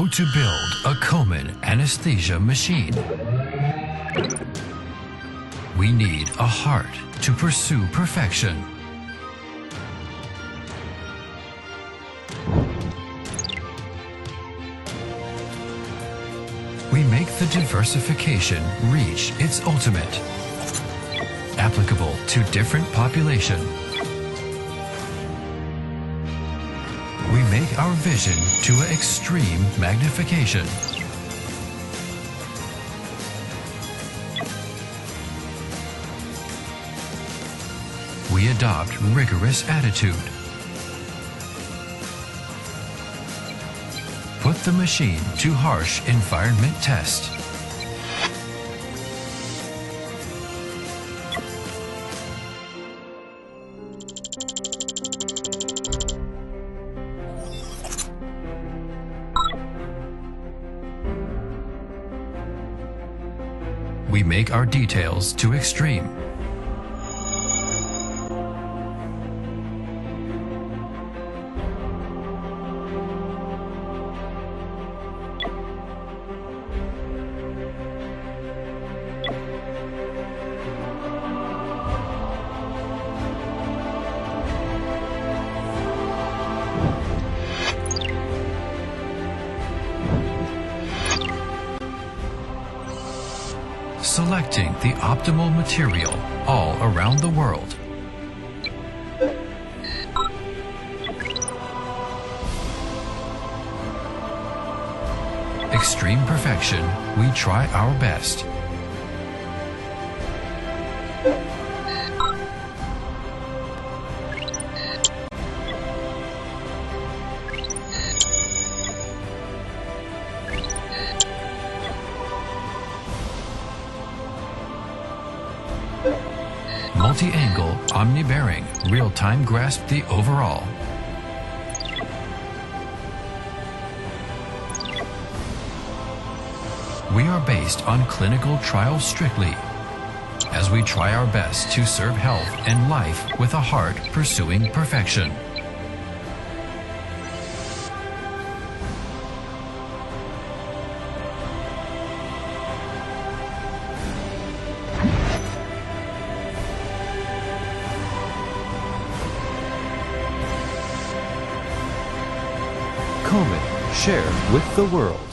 How to build a Comen anesthesia machine. We need a heart to pursue perfection. We make the diversification reach its ultimate. Applicable to different population. Make our vision to extreme magnification. We adopt rigorous attitude. Put the machine to harsh environment test. We make our details to extreme. Selecting the optimal material all around the world. Extreme perfection, we try our best. Multi-angle, omni-bearing, real-time grasp the overall. We are based on clinical trials strictly, as we try our best to serve health and life with a heart pursuing perfection. Comen, share with the world.